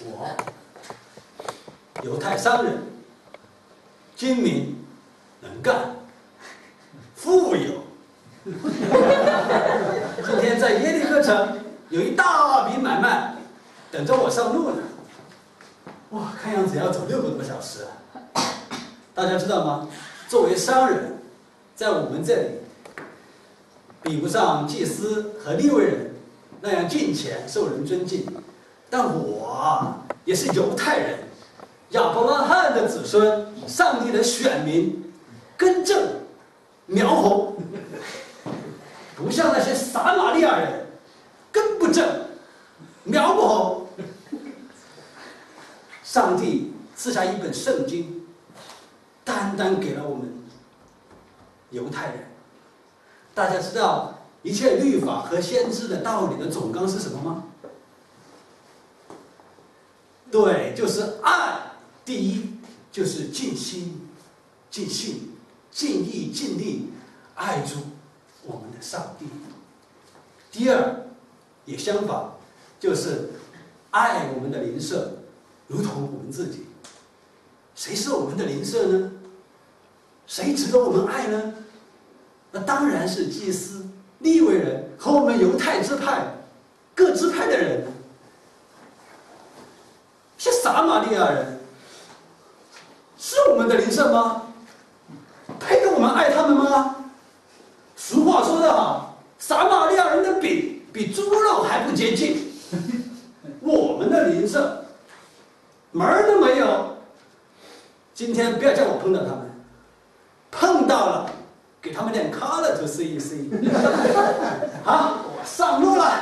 我犹太商人，精明能干，富有。今天在耶利哥城有一大笔买卖等着我上路呢。哇，看样子要走六个多小时！大家知道吗？作为商人，在我们这里比不上祭司和利未人那样敬虔、受人尊敬，但我也是犹太人，亚伯拉罕的子孙，上帝的选民，根正苗红，不像那些撒玛利亚人，根不正苗不红。上帝赐下一本圣经，单单给了我们犹太人。大家知道一切律法和先知的道理的总纲是什么吗？对，就是爱。第一就是尽心、尽性、尽意、尽力爱主我们的上帝。第二，也相反，就是爱我们的邻舍，如同我们自己。谁是我们的邻舍呢？谁值得我们爱呢？那当然是祭司、利未人和我们犹太支派各支派的人。撒玛利亚人是我们的邻舍吗？配得我们爱他们吗？俗话说得好，撒玛利亚人的饼比猪肉还不洁净。我们的邻舍门儿都没有。今天不要叫我碰到他们，碰到了，给他们点卡了就试一试。好，我上路了。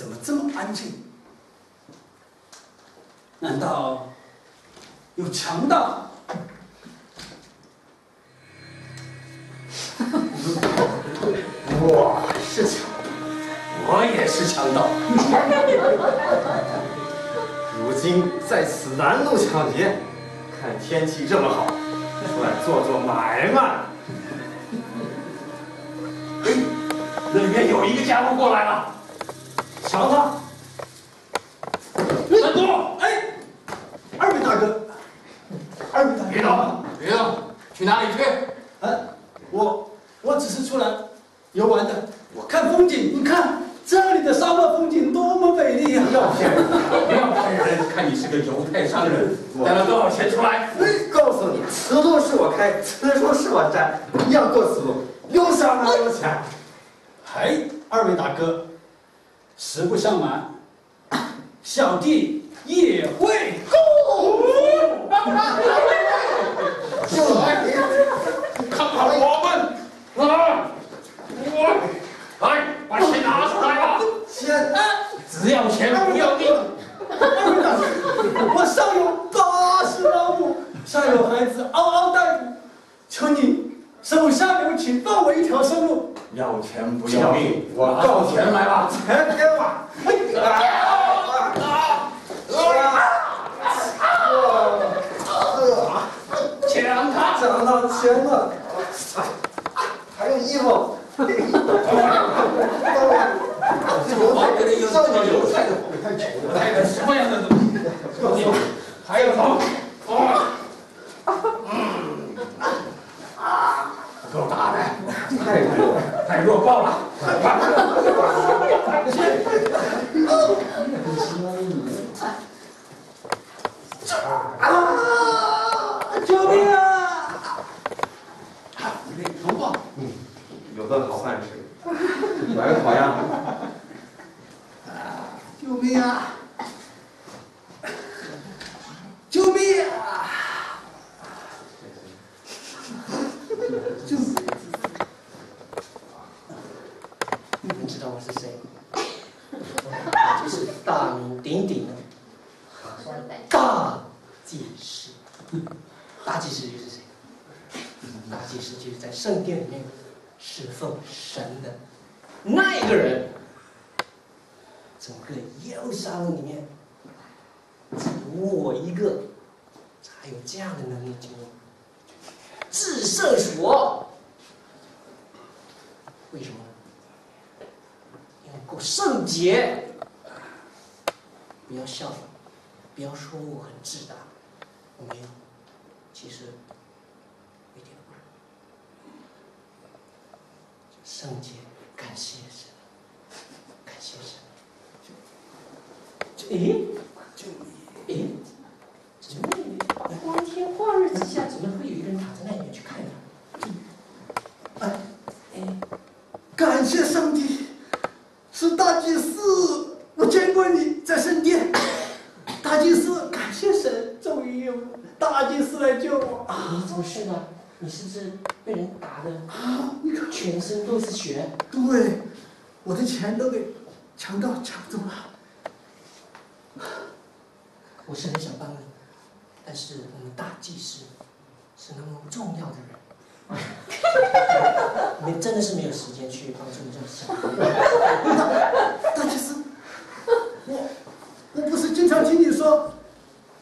怎么这么安静？难道有强盗？我是强，我也是强盗。如今在此拦路抢劫，看天气这么好，出来做做买卖。嘿，那里面有一个家伙过来了，瞧他！站住！哎，二位大哥，二位大哥，别动，别动，去哪里去？哎，我我只是出来游玩的，我看风景。你看这里的沙漠风景多么美丽呀、要骗人，不要骗人！看你是个犹太商人，带了多少钱出来？告诉你，此路是我开，此路是我摘，要过此路，有什么有钱？哎，二位大哥，实不相瞒，小弟也会功夫。就来，看看我们啊！我来，把钱拿出来吧！钱只要钱不要命。我上有八十老母，下有孩子嗷嗷待哺，求你手下留情，放我一条生路。要钱不要命，我拿出钱来吧！钱给我！抢他！抢到钱还有衣服。我给你有，什么样的？还有头，嗯，够大的，太弱。太弱爆了。啊！救命啊！龙豹，有顿好饭吃，来个烤鸭。救命啊！知道我是谁？我就是大名鼎鼎的大祭司。大祭司就是谁？大祭司就是在圣殿里面侍奉神的那一个人。整个耶路撒冷里面，只有我一个才有这样的能力经营至圣所。为什么呢？因为够圣洁。不要笑，不要说我很自大，我没有，其实一点圣洁，感谢神，感谢神。就诶，怎么光天化日之下，怎么会有一个人躺在那里面去看呢？哎，哎，感谢上帝，是大祭司，我见过你在圣殿。大祭司，感谢神，终于有大祭司来救我啊！你怎么是的？你是不是被人打的啊，你看，全身都是血？对，我的钱都给强盗抢走了。我是很想帮你，但是我们大祭司是那么重要的人，没真的是没有时间去帮助你这种小大大祭司，我我不是经常听你说，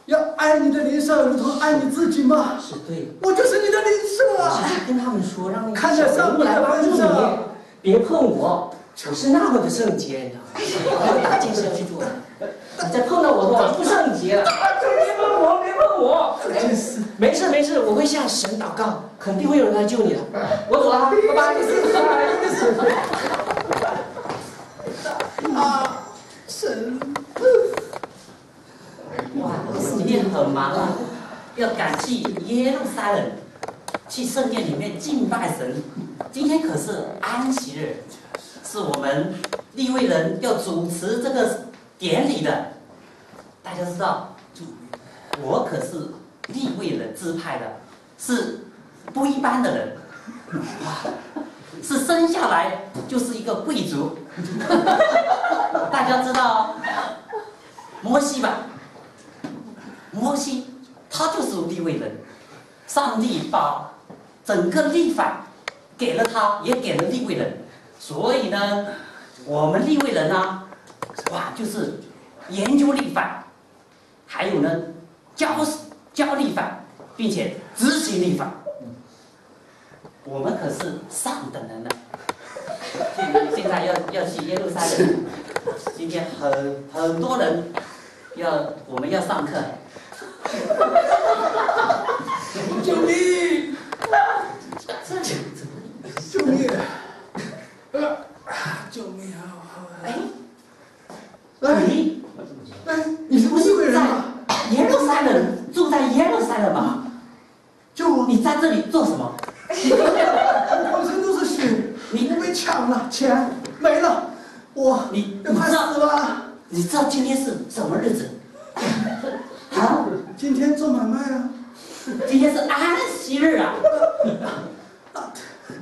要爱你的邻舍如同爱你自己吗？是对。我就是你的邻舍我啊！是跟他们说，让那看在上帝的人物来帮助份上你，别碰我，我是那么的圣洁，你知道吗？我有大件事要去做，你再碰到我的话，我就不圣洁了。别碰我，别碰我！真是没事没事，我会向神祷告，肯定会有人来救你的。我走了啊，拜拜。啊，神，哇，今天很忙啊，要赶去耶路撒冷，去圣殿里面敬拜神。今天可是安息日，是我们立位人要主持这个典礼的。大家知道，我可是立位人支派的，是不一般的人，哇，是生下来就是一个贵族。大家知道摩西吧？摩西他就是立位人，上帝把整个立法给了他，也给了立位人，所以呢，我们立位人呢，哇，就是研究立法，还有呢，教教立法，并且执行立法。我们可是上等人了。现在要要去耶路撒冷，今天很很多人要我们要上课。救命！救命！呃，救命啊！哎，哎你哎，你是不是贵人吗？耶路撒冷住在耶路撒冷吗？救我！你在这里做什么？我浑身都是血，你我被抢了，钱没了，我你要快死了。你知道今天是什么日子？啊，今天做买卖啊，今天是安息日啊！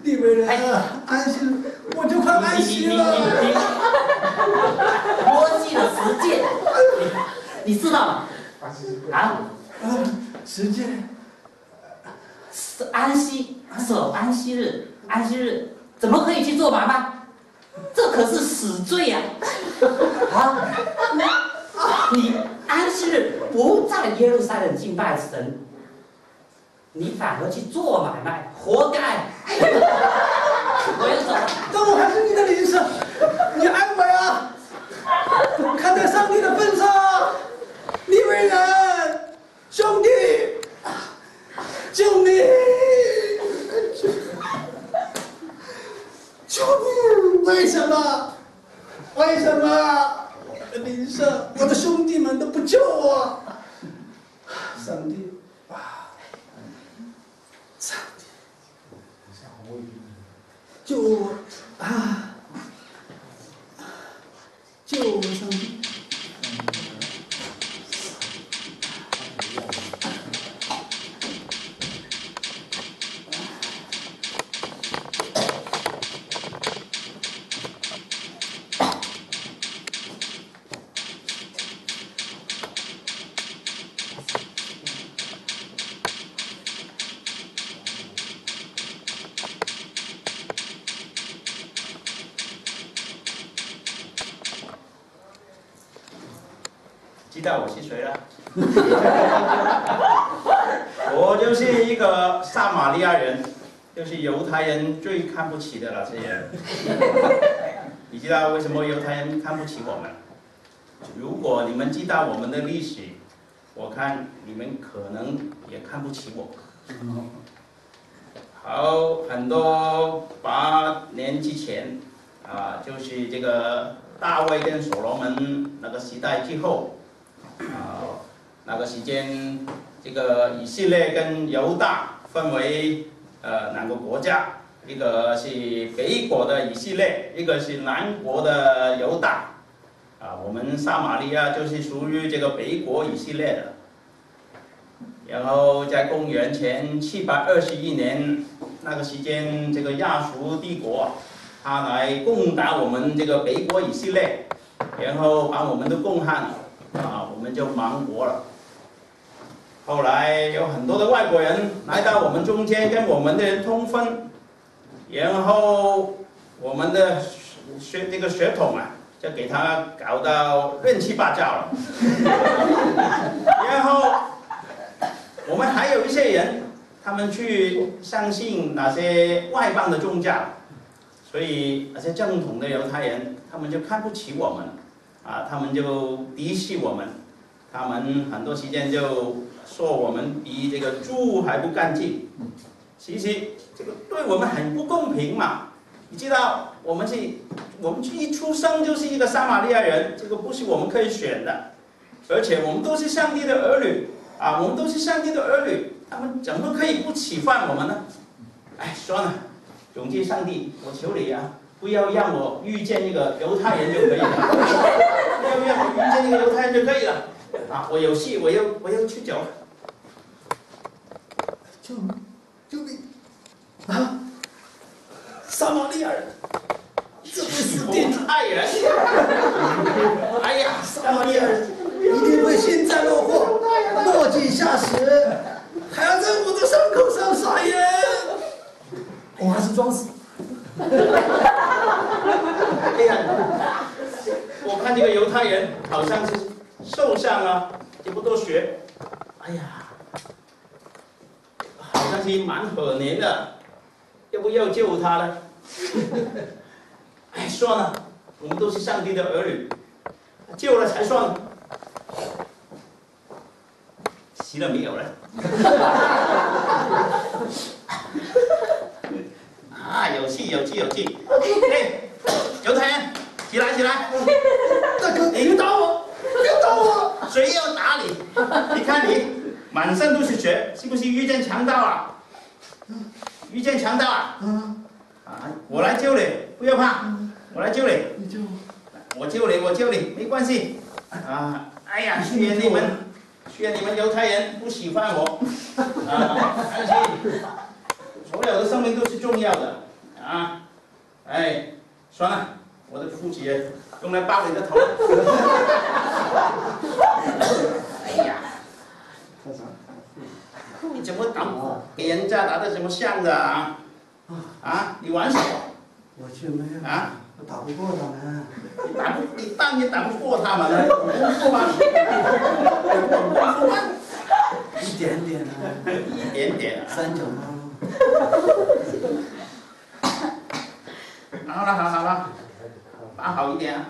利未人哎啊，安息，我就快安息了。你，摸记了时间，你你知道吗？啊，啊，时间是安息守安息日，安息日怎么可以去做买卖？这可是死罪呀、啊！你安息日不在耶路撒冷敬拜神，你反而去做买卖，活该！我要走了。但我还是你的邻舍，你爱我呀！看在上帝的份上，你为人兄弟，救命！救命！为什么？为什么？我的邻舍，我的兄弟们都不救我。上帝啊！上帝，救我啊！救我，上帝！知道我是谁了？我就是一个撒玛利亚人，就是犹太人最看不起的那些人。你知道为什么犹太人看不起我们？如果你们知道我们的历史，我看你们可能也看不起我。好，很多八年之前，啊，就是这个大卫跟所罗门那个时代之后，啊，那个时间，这个以色列跟犹大分为呃两个国家，一个是北国的以色列，一个是南国的犹大，啊，我们撒玛利亚就是属于这个北国以色列的。然后在公元前七百二十一年那个时间，这个亚述帝国，他来攻打我们这个北国以色列，然后把我们都攻陷了，啊，我们就亡国了。后来有很多的外国人来到我们中间，跟我们的人通婚，然后我们的血这个血统啊，就给他搞到乱七八糟了，然后。我们还有一些人，他们去相信那些外邦的宗教，所以那些正统的犹太人，他们就看不起我们，啊，他们就敌视我们，他们很多时间就说我们比这个猪还不干净。其实这个对我们很不公平嘛。你知道，我们是，我们一出生就是一个撒玛利亚人，这个不是我们可以选的，而且我们都是上帝的儿女。啊，我们都是上帝的儿女，他们怎么可以不起犯我们呢？哎，算了，总之上帝，我求你啊，不要让我遇见一个犹太人就可以了，不要让我遇见一个犹太人就可以了。啊，我有戏，我要我要去走。救命救命！啊，撒玛利亚人，这不是变态人！哎呀，撒玛利亚人一定会幸灾乐祸。落井下石，还要在我的伤口上撒盐，我还是装死。哎呀，我看这个犹太人好像是受伤啊，也不多学。哎呀，好像是蛮可怜的，要不要救他呢？哎，算了，我们都是上帝的儿女，救了才算。急了没有了？啊，有气有气有气！哎，犹太人，起来起来！大 哥，你打谁要打你？你看你满身都是血，是不是遇见强盗啊？遇见强盗啊？啊！我来救你，不要怕，我来救你。你救我？我救你，我救你，没关系。啊！哎呀，谢谢你们。愿你们犹太人不喜欢我，啊，但是所有的生命都是重要的，啊，哎，算了，我的父亲用来扒你的头。哎呀，你怎么打给人家打的什么像的啊？啊，你玩什么？我去没有啊。我打不过他们，你打不，你当然打不过他们了，不吗？一点点啊，一点点啊，三九吗？好了好了好了，打好一点啊！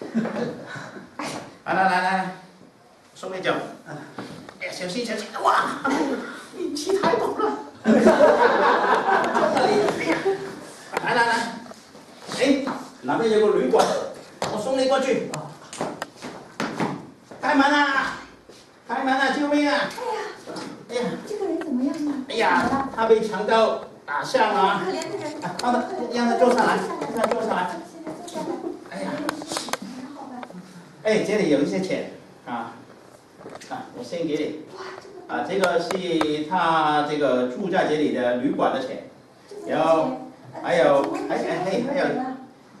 来来来来，送你酒。哎，小心小心！哇，运气太好了！来来来。哎，那边有个旅馆，我送你过去。开门啊！开门啊！救命啊！哎呀，哎呀，这个人怎么样啊？哎呀，他被强盗打伤了。可怜的人。让他让他坐上来，让他坐上来。哎呀，哎，这里有一些钱啊，啊，我先给你。啊，这个是他这个住在这里的旅馆的钱，然后。还有，还还还还有，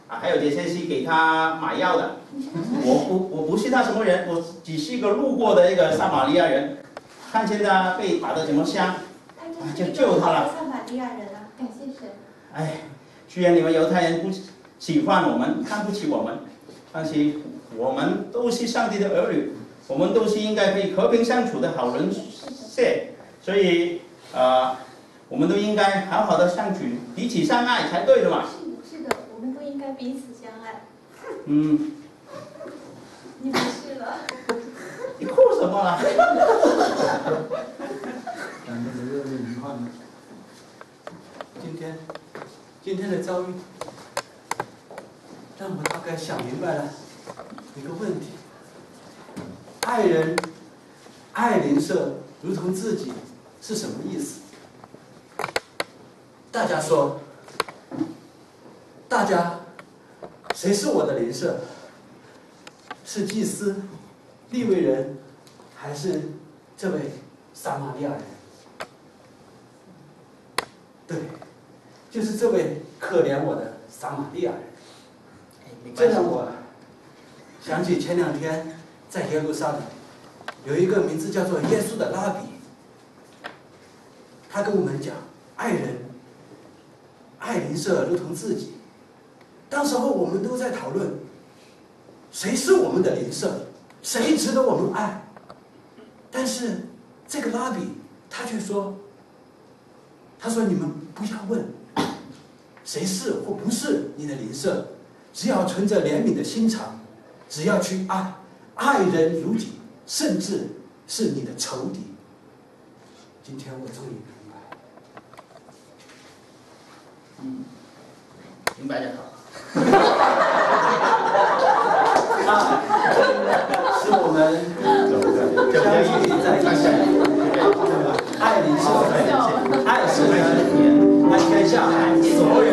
啊，还有这些是给他买药的。我不我不是他什么人，我只是一个路过的一个撒玛利亚人，看见他被打的怎么伤，就救他了。撒玛利亚人啊，感谢神。哎，虽然你们犹太人不喜欢我们，看不起我们，但是我们都是上帝的儿女，我们都是应该可以和平相处的好人谢，所以啊，我们都应该好好的相处，彼此相爱才对的嘛。是的，是的，我们都应该彼此相爱。嗯，你没事了？你哭什么啦？两个人的名画呢？今天，今天的遭遇，让我大概想明白了一个问题：爱人、爱邻舍如同自己是什么意思？大家说，大家，谁是我的邻舍？是祭司、利未人，还是这位撒玛利亚人？对，就是这位可怜我的撒玛利亚人。这让我想起前两天在耶路撒冷有一个名字叫做耶稣的拉比，他跟我们讲，爱人、爱邻舍如同自己。当时候我们都在讨论，谁是我们的邻舍，谁值得我们爱。但是这个拉比他却说，他说你们不要问谁是或不是你的邻舍。只要存着怜悯的心肠，只要去爱，爱人如己，甚至是你的仇敌。今天我终于明白，嗯，明白就好。啊 是我们相遇在一起，爱邻舍，爱世人，爱天下所有